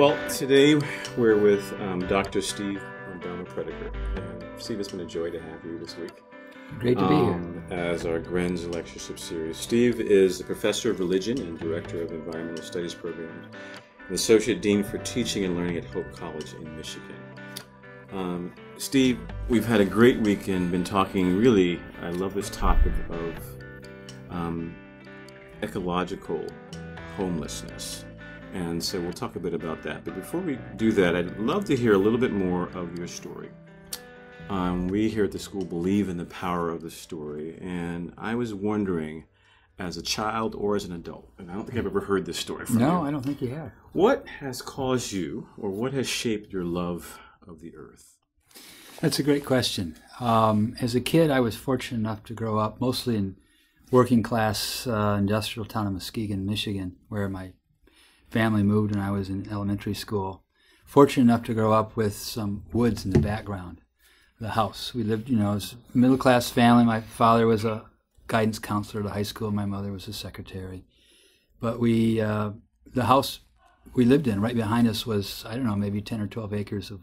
Well, today we're with um, Dr. Steve Bouma-Prediger. And Steve, it's been a joy to have you this week. Great to be um, here. As our Grenz Lectureship Series. Steve is a professor of religion and director of environmental studies program, and associate dean for teaching and learning at Hope College in Michigan. Um, Steve, we've had a great weekend, been talking really, I love this topic of um, ecological homelessness. And so we'll talk a bit about that. But before we do that, I'd love to hear a little bit more of your story. Um, we here at the school believe in the power of the story, and I was wondering, as a child or as an adult, and I don't think I've ever heard this story from no, you. No, I don't think you have. What has caused you, or what has shaped your love of the earth? That's a great question. Um, as a kid, I was fortunate enough to grow up mostly in working class uh, industrial town of Muskegon, Michigan, where my family moved when I was in elementary school. Fortunate enough to grow up with some woods in the background the house. We lived, you know, as a middle class family. My father was a guidance counselor at a high school. My mother was a secretary. But we, uh, the house we lived in right behind us was, I don't know, maybe 10 or 12 acres of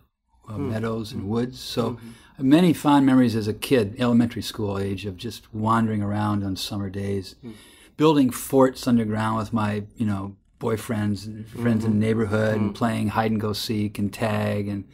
uh, mm. meadows and woods. So mm-hmm. many fond memories as a kid, elementary school age, of just wandering around on summer days, mm. building forts underground with my, you know, boyfriends and friends mm-hmm. in the neighborhood mm-hmm. and playing hide and go seek and tag and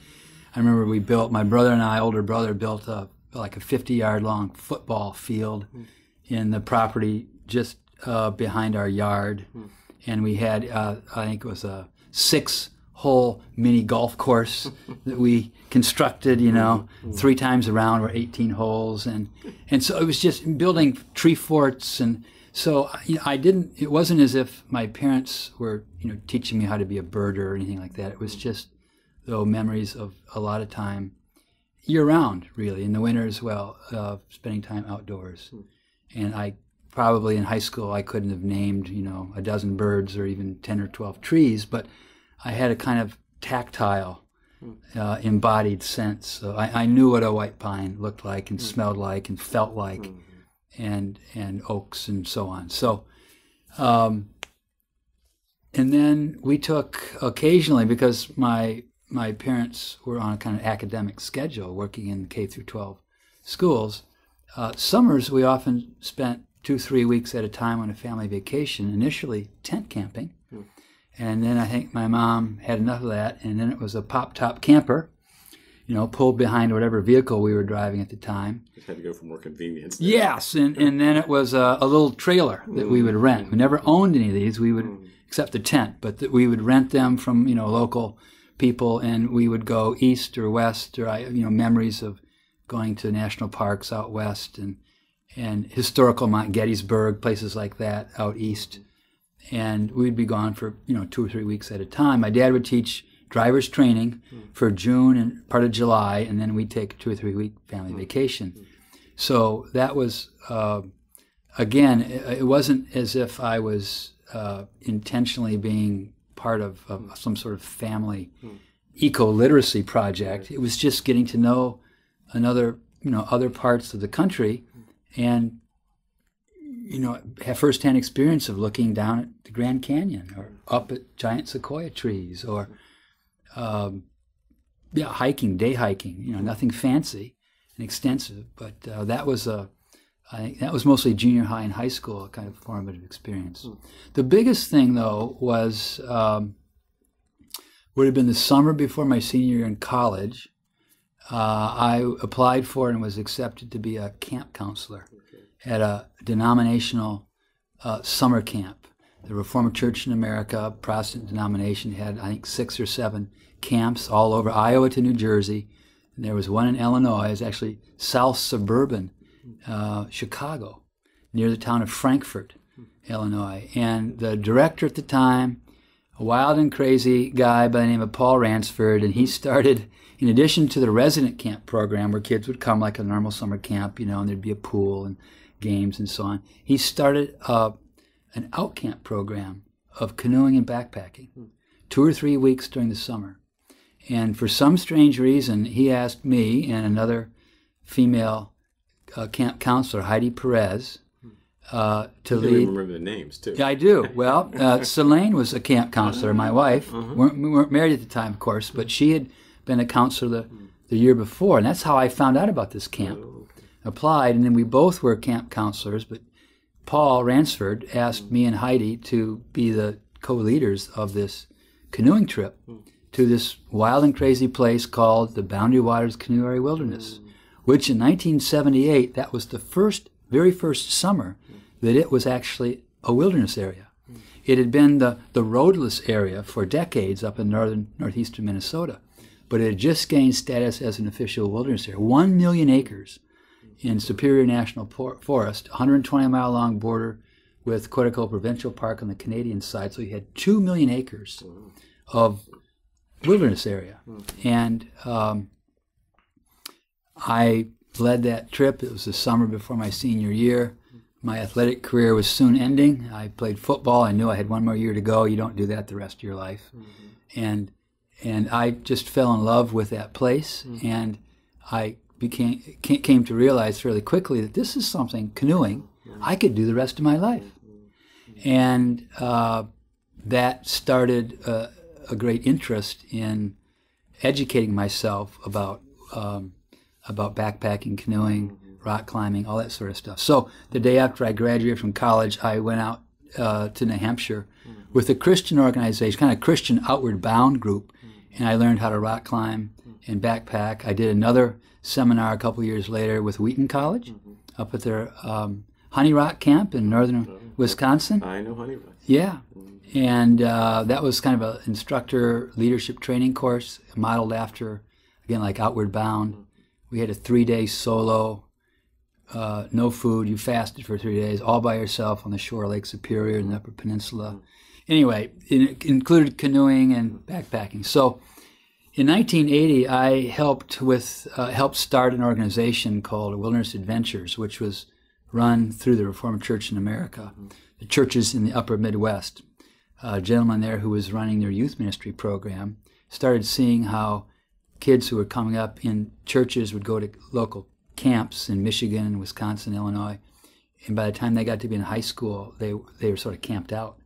I remember we built my brother and I, older brother, built a like a 50 yard long football field mm. in the property just uh, behind our yard, mm. and we had uh, I think it was a six hole mini golf course that we constructed, you know, mm. three times around were 18 holes. And, and so it was just building tree forts. And so you know, I didn't, it wasn't as if my parents were, you know, teaching me how to be a birder or anything like that. It was just though memories of a lot of time year round, really, in the winter as well, uh, spending time outdoors. Hmm. And I probably in high school I couldn't have named, you know, a dozen birds or even 10 or 12 trees, but I had a kind of tactile, hmm. uh, embodied sense. So I, I, knew what a white pine looked like and hmm. smelled like and felt like, and and oaks and so on. So, um, and then we took occasionally because my my parents were on a kind of academic schedule, working in K through 12 schools. Uh, summers we often spent two, three weeks at a time on a family vacation. Initially, tent camping, mm. and then I think my mom had enough of that, and then it was a pop top camper. You know, pulled behind whatever vehicle we were driving at the time. Just had to go for more convenience. There. Yes, and, and then it was a, a little trailer that mm. we would rent. We never owned any of these. We would, mm. except the tent, but that we would rent them from you know local people, and we would go east or west, or I, you know, memories of going to national parks out west and and historical Mount Gettysburg, places like that out east. And we'd be gone for you know two or three weeks at a time. My dad would teach driver's training hmm. for June and part of July, and then we'd take a two or three week family hmm. vacation. Hmm. So that was uh, again, it, wasn't as if I was uh, intentionally being part of, of some sort of family hmm. eco literacy project. It was just getting to know another, you know, other parts of the country, and you know, have firsthand experience of looking down at the Grand Canyon or up at giant sequoia trees or, um, yeah, hiking, day hiking. You know, nothing fancy and extensive, but uh, that was a I think that was mostly junior high and high school kind of formative experience. Mm. The biggest thing, though, was um, would have been the summer before my senior year in college. Uh, I applied for and was accepted to be a camp counselor okay. at a denominational uh, summer camp. The Reformed Church in America, Protestant denomination, had I think six or seven camps all over Iowa to New Jersey. And there was one in Illinois. It was actually south suburban uh, Chicago, near the town of Frankfort, Illinois. And the director at the time, a wild and crazy guy by the name of Paul Ransford, and he started, in addition to the resident camp program where kids would come like a normal summer camp, you know, and there'd be a pool and games and so on, he started uh, an out camp program of canoeing and backpacking, two or three weeks during the summer. And for some strange reason, he asked me and another female uh, camp counselor, Heidi Perez, uh, to You lead. remember the names too. Yeah, I do. Well, uh, Celaine was a camp counselor. My wife, Uh-huh. weren't, we weren't married at the time, of course, but she had been a counselor the, the year before, and that's how I found out about this camp. Oh, Applied, and then we both were camp counselors, but Paul Ransford asked me and Heidi to be the co-leaders of this canoeing trip to this wild and crazy place called the Boundary Waters Canoe Area Wilderness, which in 1978, that was the first, very first summer that it was actually a wilderness area. It had been the, the roadless area for decades up in northern northeastern Minnesota, but it had just gained status as an official wilderness area. One million acres in Superior National Forest, 120 mile long border with Quetico Provincial Park on the Canadian side. So you had two million acres mm. of wilderness area, mm. and um, I led that trip. It was the summer before my senior year. My athletic career was soon ending. I played football. I knew I had one more year to go. You don't do that the rest of your life, mm-hmm. and and I just fell in love with that place, mm. and I became came to realize fairly quickly that this is something canoeing I could do the rest of my life, and uh, that started a, a great interest in educating myself about um, about backpacking, canoeing, rock climbing, all that sort of stuff. So the day after I graduated from college, I went out uh, to New Hampshire with a Christian organization, kind of Christian outward bound group, and I learned how to rock climb and backpack. I did another seminar a couple years later with Wheaton College up at their um, Honey Rock camp in northern Wisconsin. I know Honey Rock. Yeah. And uh, that was kind of an instructor leadership training course modeled after, again, like Outward Bound. We had a three day solo, uh, no food. You fasted for three days, all by yourself on the shore of Lake Superior in the Upper Peninsula. Anyway, it included canoeing and backpacking. So in 1980, I helped with uh, helped start an organization called Wilderness Adventures, which was run through the Reformed Church in America, the churches in the Upper Midwest. A gentleman there who was running their youth ministry program started seeing how kids who were coming up in churches would go to local camps in Michigan, and Wisconsin, Illinois, and by the time they got to be in high school, they they were sort of camped out.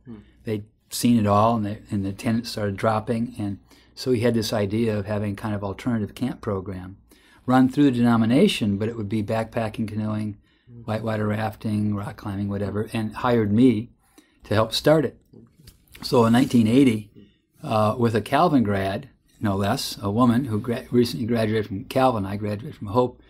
They'd seen it all, and, they, and the attendance started dropping, and so he had this idea of having kind of alternative camp program run through the denomination, but it would be backpacking, canoeing, whitewater rafting, rock climbing, whatever, and hired me to help start it. So in 1980, uh, with a Calvin grad, no less, a woman who gra- recently graduated from Calvin, I graduated from Hope,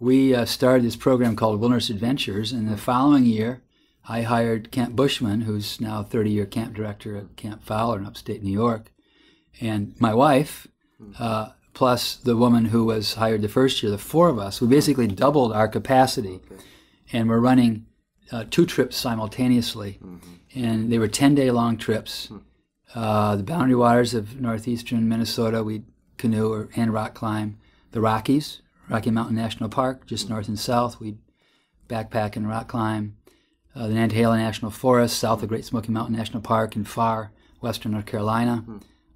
we uh, started this program called Wilderness Adventures. And the following year, I hired Kent Busman, who's now 30 year camp director at Camp Fowler in upstate New York, and my wife, uh, plus the woman who was hired the first year, the four of us, we basically doubled our capacity. And we're running uh, two trips simultaneously. And they were 10 day long trips. Uh, the boundary waters of northeastern Minnesota, we canoe or, and rock climb. The Rockies, Rocky Mountain National Park, just north and south, we backpack and rock climb. Uh, the Nantahala National Forest, south of Great Smoky Mountain National Park in far western North Carolina.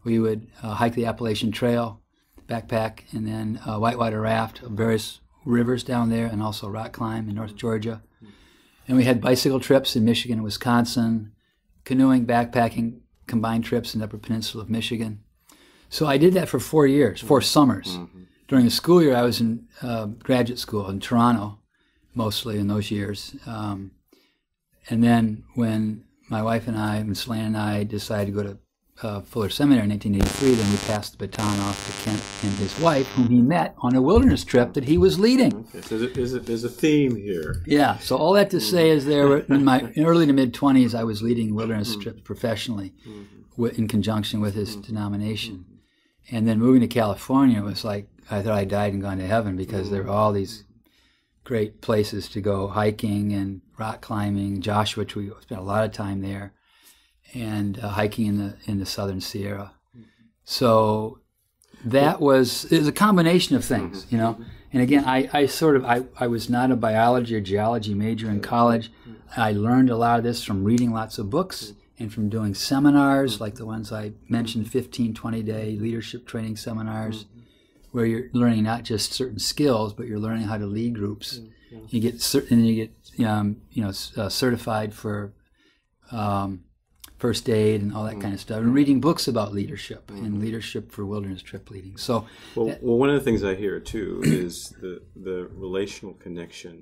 We would uh, hike the Appalachian Trail, backpack, and then uh, whitewater raft of various rivers down there, and also rock climb in North Georgia. And we had bicycle trips in Michigan and Wisconsin, canoeing, backpacking, combined trips in the Upper Peninsula of Michigan. So I did that for four years, four summers. During the school year, I was in uh, graduate school in Toronto, mostly in those years. Um, and then when my wife and I, Celaine and I, decided to go to uh, Fuller Seminary in 1983, then we passed the baton off to Kent and his wife, whom he met on a wilderness trip that he was leading. Okay, so there's a, there's, a, theme here. Yeah. So all that to say is, there were, in my early to mid twenties, I was leading wilderness mm-hmm. trips professionally, mm-hmm. wi- in conjunction with his mm-hmm. denomination, and then moving to California was like I thought I died and gone to heaven because there were all these great places to go hiking and rock climbing. Joshua, which we spent a lot of time there, and uh, hiking in the in the southern Sierra. Mm-hmm. So that was it was a combination of things, mm-hmm. you know. Mm-hmm. And again, I, I sort of I, I was not a biology or geology major in college. I learned a lot of this from reading lots of books and from doing seminars like the ones I mentioned 15 20 day leadership training seminars where you're learning not just certain skills but you're learning how to lead groups. You get cer- and you get um, you know uh, certified for um, first aid and all that kind of stuff, and reading books about leadership and leadership for wilderness trip leading. So Well, well, one of the things I hear too is the the relational connection.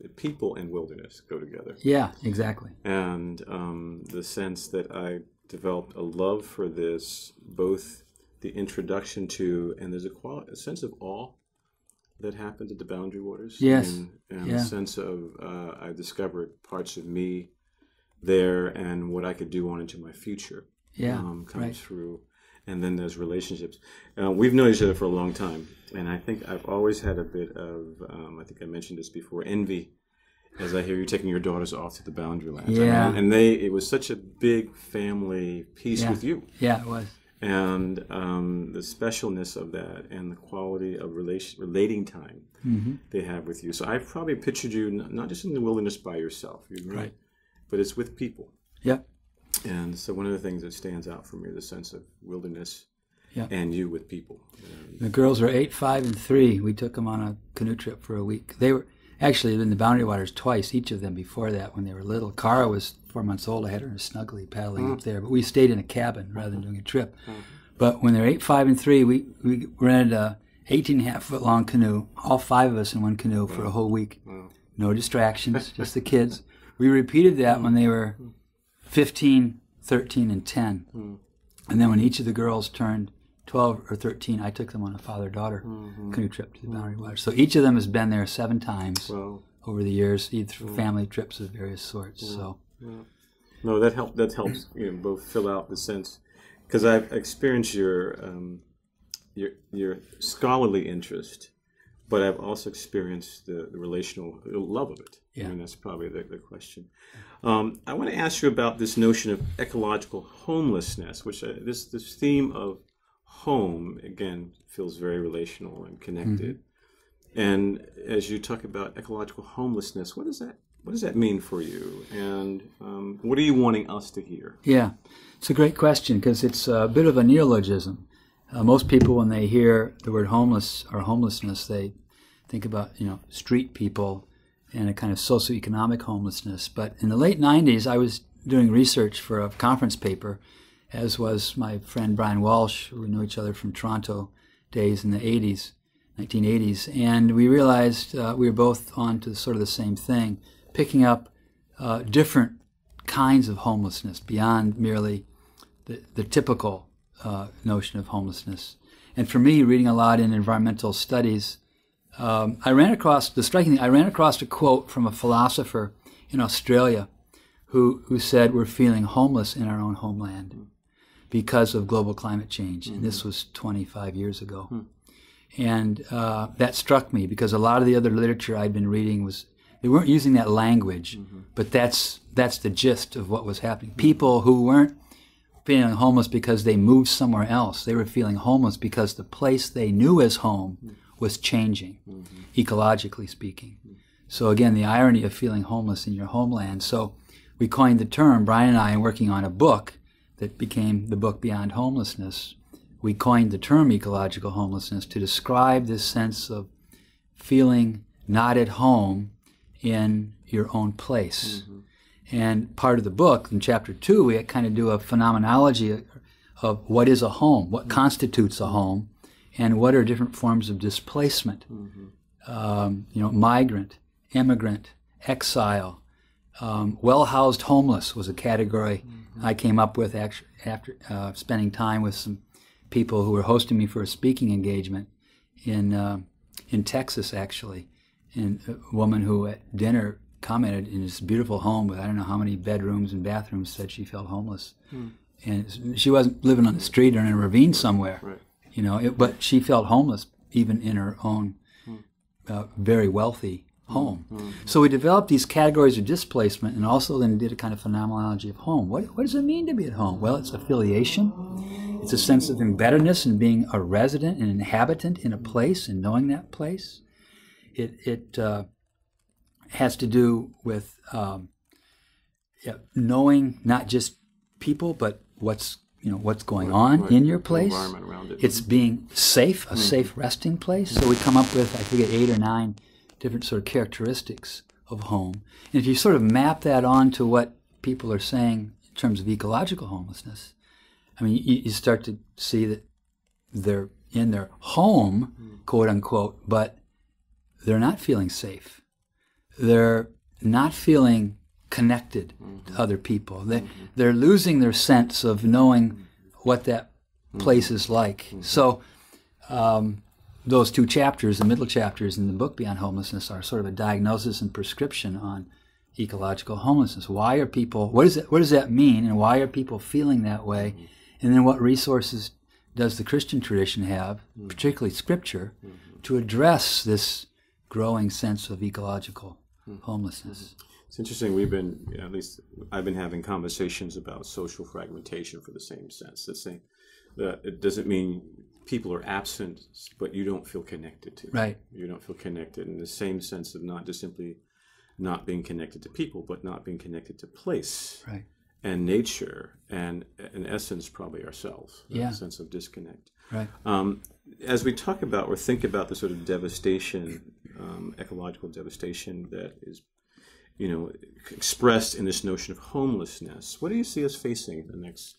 that People and wilderness go together, yeah, exactly. and um, the sense that I developed a love for this, both the introduction to, and there's a, qual- a sense of awe that happened at the Boundary Waters. Yes. and, and Yeah. a sense of uh, I discovered parts of me there and what I could do on into my future Yeah, um, comes right. through. And then there's relationships. Uh, we've known each other for a long time, and I think I've always had a bit of, um, I think I mentioned this before, envy as I hear you taking your daughters off to the boundary lands. Yeah. And, and they, it was such a big family piece Yeah. with you. Yeah, it was. And um, the specialness of that and the quality of relation, relating time hmm they have with you. So I've probably pictured you not just in the wilderness by yourself, you know, Right. But it's with people. Yep. And so one of the things that stands out for me is the sense of wilderness Yeah. and you with people. The girls were eight, five, and three. We took them on a canoe trip for a week. They were actually in the Boundary Waters twice, each of them before that when they were little. Cara was four months old. I had her in a snuggly paddling up mm. there, but we stayed in a cabin rather than mm-hmm. doing a trip. Mm-hmm. But when they're eight, five, and three, we, we rented a 18 and a half foot long canoe, all five of us in one canoe for a whole week. Wow. No distractions, just the kids. We repeated that when they were hmm. 15, 13, and 10. Hmm. And then when each of the girls turned 12 or 13, I took them on a father daughter mm-hmm. canoe trip to the hmm. Boundary Waters. So each of them has been there seven times over the years, either through family trips of various sorts. So, no, that help that helps you know both fill out the sense. Because I've experienced your um, your your scholarly interest, but I've also experienced the, the relational love of it. Yeah. I mean that's probably the, the question. Um, I want to ask you about this notion of ecological homelessness, which uh, this this theme of home again feels very relational and connected. And as you talk about ecological homelessness, what does that what does that mean for you? And um, what are you wanting us to hear? yeah, it's a great question because it's a bit of a neologism. Uh, most people, when they hear the word homeless or homelessness, they think about you know street people and a kind of socioeconomic homelessness. But in the late '90s, I was doing research for a conference paper, as was my friend Brian Walsh, we knew each other from Toronto days in the '80s, 1980s, and we realized uh, we were both on to sort of the same thing, picking up uh, different kinds of homelessness beyond merely the, the typical uh, notion of homelessness. And for me, reading a lot in environmental studies, um, I ran across the striking thing. I ran across a quote from a philosopher in Australia who who said we're feeling homeless in our own homeland because of global climate change. And this was 25 years ago. And uh, that struck me because a lot of the other literature I'd been reading was they weren't using that language, but that's that's the gist of what was happening. People who weren't feeling homeless because they moved somewhere else. They were feeling homeless because the place they knew as home was changing, mm-hmm. ecologically speaking. So again, the irony of feeling homeless in your homeland. So we coined the term, Brian and I, in working on a book that became the book Beyond Homelessness. We coined the term ecological homelessness to describe this sense of feeling not at home in your own place. Mm-hmm. And part of the book, in chapter two, we kind of do a phenomenology of what is a home, what mm-hmm. constitutes a home, and what are different forms of displacement. Um, you know, migrant, immigrant, exile, um, well-housed homeless was a category I came up with actually after uh, spending time with some people who were hosting me for a speaking engagement in uh, in Texas, actually, and a woman who at dinner commented in this beautiful home with I don't know how many bedrooms and bathrooms said she felt homeless, and she wasn't living on the street or in a ravine somewhere, Right. You know, it, but she felt homeless even in her own uh, very wealthy home. So we developed these categories of displacement and also then did a kind of phenomenology of home. What, what does it mean to be at home? Well, it's affiliation. It's a sense of embeddedness and being a resident, an inhabitant in a place and knowing that place. It, it uh, has to do with um, yeah, knowing not just people, but what's you know what's going on Right. in your place. it. It's being safe, a safe resting place. So we come up with I forget eight or nine different sort of characteristics of home. And if you sort of map that onto what people are saying in terms of ecological homelessness, I mean, you, you start to see that they're in their home, quote unquote, but they're not feeling safe. They're not feeling connected to mm-hmm. other people. They, mm-hmm. They're losing their sense of knowing what that mm-hmm. place is like. So, um, those two chapters, the middle chapters in the book Beyond Homelessness, are sort of a diagnosis and prescription on ecological homelessness. Why are people? What does that? What does that mean? And why are people feeling that way? And then what resources does the Christian tradition have, particularly Scripture, to address this growing sense of ecological homelessness? It's interesting. We've been, at least, I've been having conversations about social fragmentation for the same sense. The same. That it doesn't mean people are absent, but you don't feel connected to. them. Right. You don't feel connected in the same sense of not just simply not being connected to people, but not being connected to place Right. and nature, and in essence, probably ourselves. Yeah. A sense of disconnect. Right. Um, as we talk about or think about the sort of devastation, um, ecological devastation that is, you know, expressed in this notion of homelessness, what do you see us facing in the next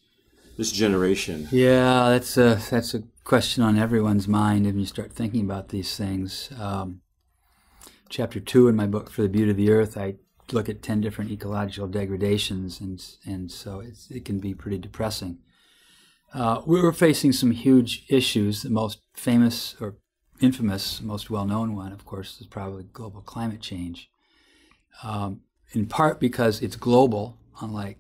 this generation? Yeah, that's a that's a question on everyone's mind when you start thinking about these things. Um, chapter two in my book, For the Beauty of the Earth, I look at ten different ecological degradations, and and so it can be pretty depressing. Uh, we were facing some huge issues. The most famous or infamous, most well-known one, of course, is probably global climate change. Um, in part because it's global, unlike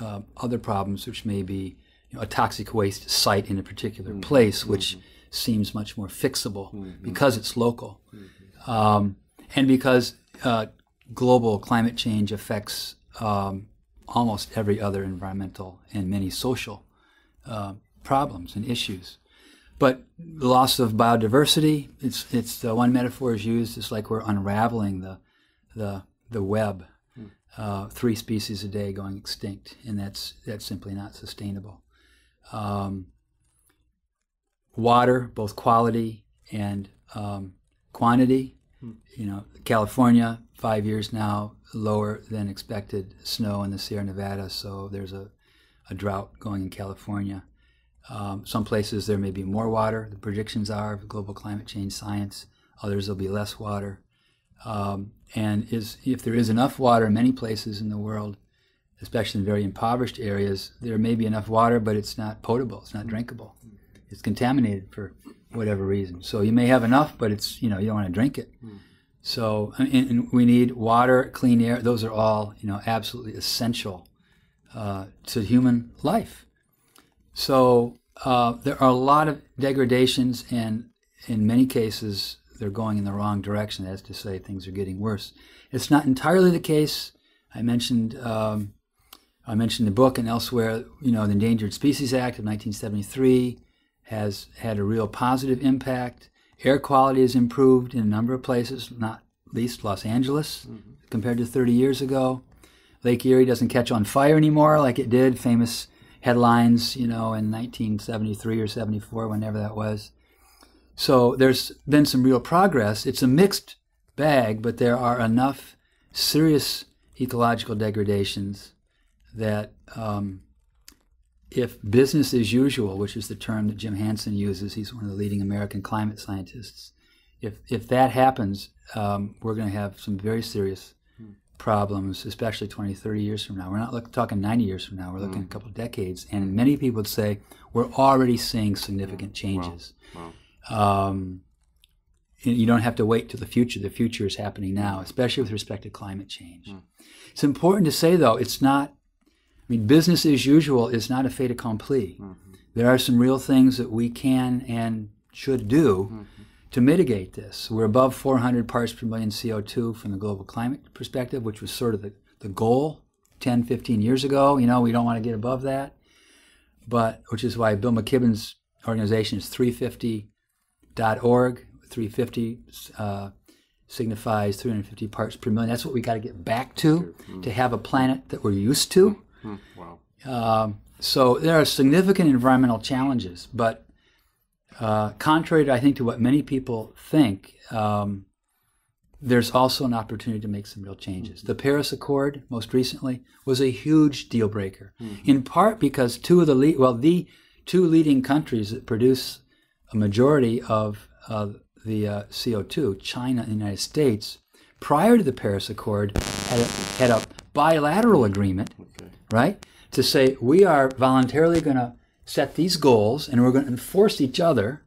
uh, other problems, which may be you know, a toxic waste site in a particular place, which seems much more fixable because it's local, um, and because uh, global climate change affects um, almost every other environmental and many social uh, problems and issues. But the loss of biodiversity, it's, it's uh, one metaphor is used, it's like we're unraveling the, the, the web uh, three species a day going extinct, and that's that's simply not sustainable. Um, water, both quality and um, quantity. You know, California, five years now, lower than expected snow in the Sierra Nevada, so there's a, a drought going in California. Um, some places there may be more water. The predictions are of global climate change science. Others there'll be less water. Um, and is if there is enough water in many places in the world, especially in very impoverished areas, there may be enough water, but it's not potable. It's not drinkable. It's contaminated for whatever reason. So you may have enough, but it's you know you don't want to drink it. So and, and we need water, clean air. Those are all you know absolutely essential uh, to human life. So uh, there are a lot of degradations, and in many cases, they're going in the wrong direction. That's to say, things are getting worse. It's not entirely the case. I mentioned um, I mentioned the book and elsewhere. You know, the Endangered Species Act of 1973 has had a real positive impact. Air quality has improved in a number of places, not least Los Angeles, compared to 30 years ago. Lake Erie doesn't catch on fire anymore like it did. Famous headlines, you know, in 1973 or 74, whenever that was. So there's been some real progress. It's a mixed bag, but there are enough serious ecological degradations that um, if business as usual, which is the term that Jim Hansen uses, he's one of the leading American climate scientists. If if that happens, um, we're going to have some very serious problems, especially 20, 30 years from now. We're not look, talking 90 years from now. We're looking a couple of decades, and many people would say we're already seeing significant changes. Wow. Um, you don't have to wait till the future. The future is happening now, especially with respect to climate change. Hmm. It's important to say, though, it's not. I mean, business as usual is not a fait accompli. Hmm, hmm. There are some real things that we can and should do to mitigate this. We're above 400 parts per million CO2 from the global climate perspective, which was sort of the, the goal 10, 15 years ago. You know, we don't want to get above that, but which is why Bill McKibben's organization is 350.org. 350 uh, signifies 350 parts per million. That's what we got to get back to to have a planet that we're used to. Wow. Um, so there are significant environmental challenges, but uh, contrary to I think to what many people think, um, there's also an opportunity to make some real changes. The Paris Accord, most recently, was a huge deal breaker, in part because two of the lead, well, the two leading countries that produce a majority of uh, the uh, CO2, China and the United States, prior to the Paris Accord, had a, had a bilateral agreement, Okay. right, to say we are voluntarily going to set these goals and we're going to enforce each other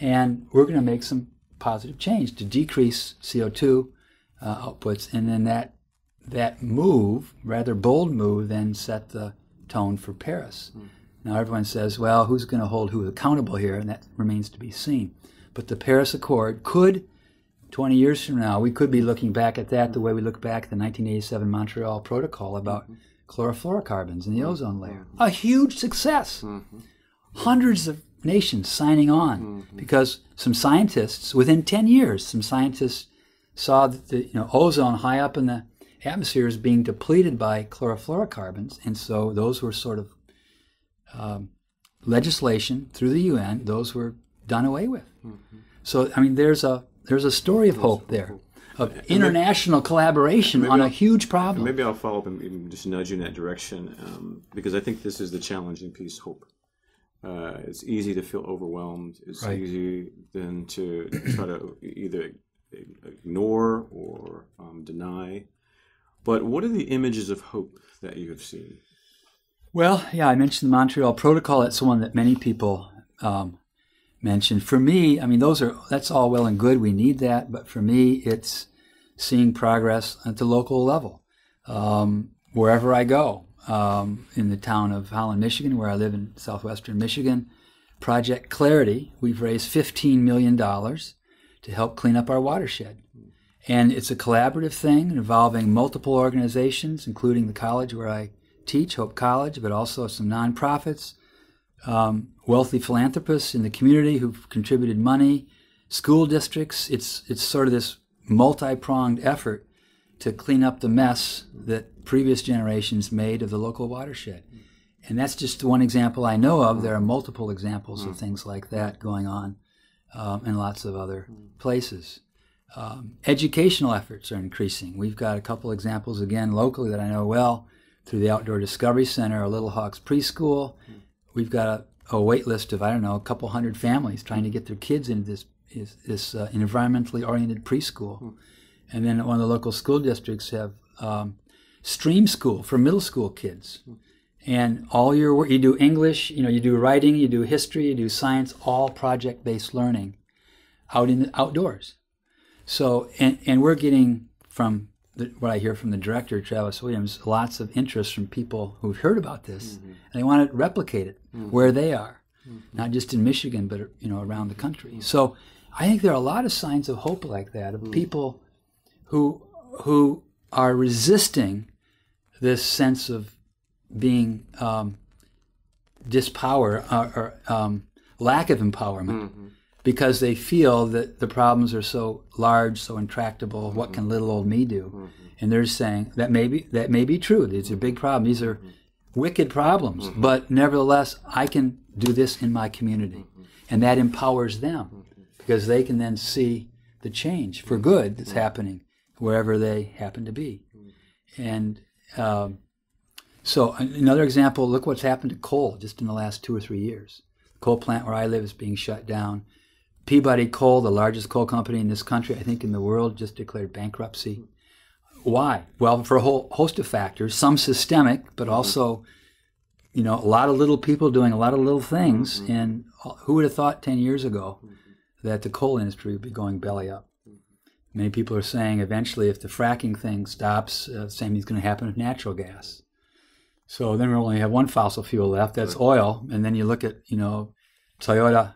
and we're going to make some positive change to decrease CO2 uh, outputs. And then that that move, rather bold move, then set the tone for Paris. Now everyone says, well, who's going to hold who accountable here? And that remains to be seen. But the Paris Accord could, 20 years from now, we could be looking back at that the way we look back at the 1987 Montreal Protocol about chlorofluorocarbons in the ozone layer. Mm-hmm. A huge success. Mm-hmm. Hundreds of nations signing on mm-hmm. because some scientists, within 10 years, some scientists saw that the you know, ozone high up in the atmosphere is being depleted by chlorofluorocarbons. And so those were sort of um, legislation through the UN, those were done away with. So, I mean, there's a, there's a story of hope there, of international collaboration on a huge problem. Maybe I'll follow up and even just nudge you in that direction um, because I think this is the challenge in peace hope. Uh, it's easy to feel overwhelmed. It's Right. easy then to try to either ignore or um, deny. But what are the images of hope that you have seen? Well, yeah, I mentioned the Montreal Protocol. That's one that many people um, mention. For me, I mean, those are that's all well and good. We need that, but for me, it's seeing progress at the local level, um, wherever I go. Um, in the town of Holland, Michigan, where I live in southwestern Michigan, Project Clarity, we've raised $15 million to help clean up our watershed. And it's a collaborative thing involving multiple organizations, including the college where I teach, Hope College, but also some nonprofits, um, wealthy philanthropists in the community who've contributed money, school districts. It's it's sort of this multi-pronged effort to clean up the mess that previous generations made of the local watershed. And that's just one example I know of. There are multiple examples of things like that going on um, in lots of other places. Um, educational efforts are increasing. We've got a couple examples again locally that I know well through the Outdoor Discovery Center, or Little Hawks Preschool. We've got a, a wait list of I don't know a couple hundred families trying to get their kids into this is, this uh, environmentally oriented preschool, and then one of the local school districts have um, stream school for middle school kids. And all your work, you do English, you know, you do writing, you do history, you do science, all project-based learning out in the outdoors. So, and, and we're getting from the, what I hear from the director, Travis Williams, lots of interest from people who've heard about this mm-hmm. and they want to replicate it mm-hmm. where they are, mm-hmm. not just in Michigan, but you know around the country. So, I think there are a lot of signs of hope like that of people who who are resisting this sense of being um, dispower or, or um, lack of empowerment because they feel that the problems are so large, so intractable. What can mm-hmm. little old me do? Mm-hmm. And they're saying that maybe that may be true. These are big problems. These are mm-hmm. wicked problems, but nevertheless, I can do this in my community, and that empowers them because they can then see the change for good that's happening wherever they happen to be. And um, so another example, look what's happened to coal just in the last two or three years. The coal plant where I live is being shut down. Peabody Coal, the largest coal company in this country, I think in the world, just declared bankruptcy. Why? Well, for a whole host of factors, some systemic, but mm-hmm. also, you know, a lot of little people doing a lot of little things. Mm-hmm. And uh, who would have thought 10 years ago mm-hmm. that the coal industry would be going belly up? Many people are saying eventually, if the fracking thing stops, uh, same thing's going to happen with natural gas. So then we only have one fossil fuel left, that's oil. And then you look at, you know, Toyota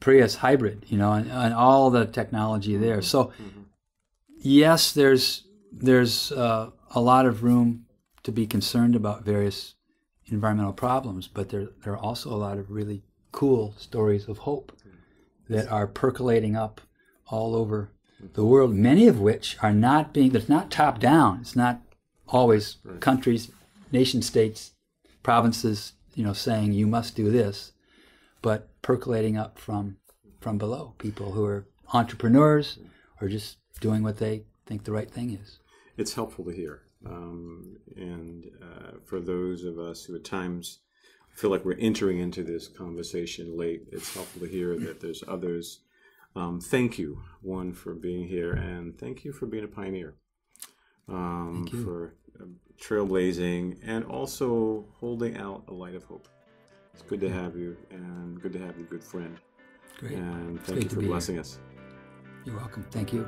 Prius hybrid, you know, and, and all the technology there. Mm-hmm. So mm-hmm. yes, there's there's uh, a lot of room to be concerned about various environmental problems, but there there are also a lot of really cool stories of hope mm-hmm. that are percolating up all over the world. Many of which are not being. It's not top down. It's not always countries, nation states, provinces, you know, saying you must do this, but percolating up from from below. People who are entrepreneurs or just doing what they think the right thing is. It's helpful to hear. Um, and uh, for those of us who at times feel like we're entering into this conversation late, it's helpful to hear that there's others. Um, thank you, one, for being here, and thank you for being a pioneer. Um. For uh, trailblazing and also holding out a light of hope. It's good to have you, and good to have you, good friend. Great. And thank you for be here. blessing us. You're welcome. Thank you.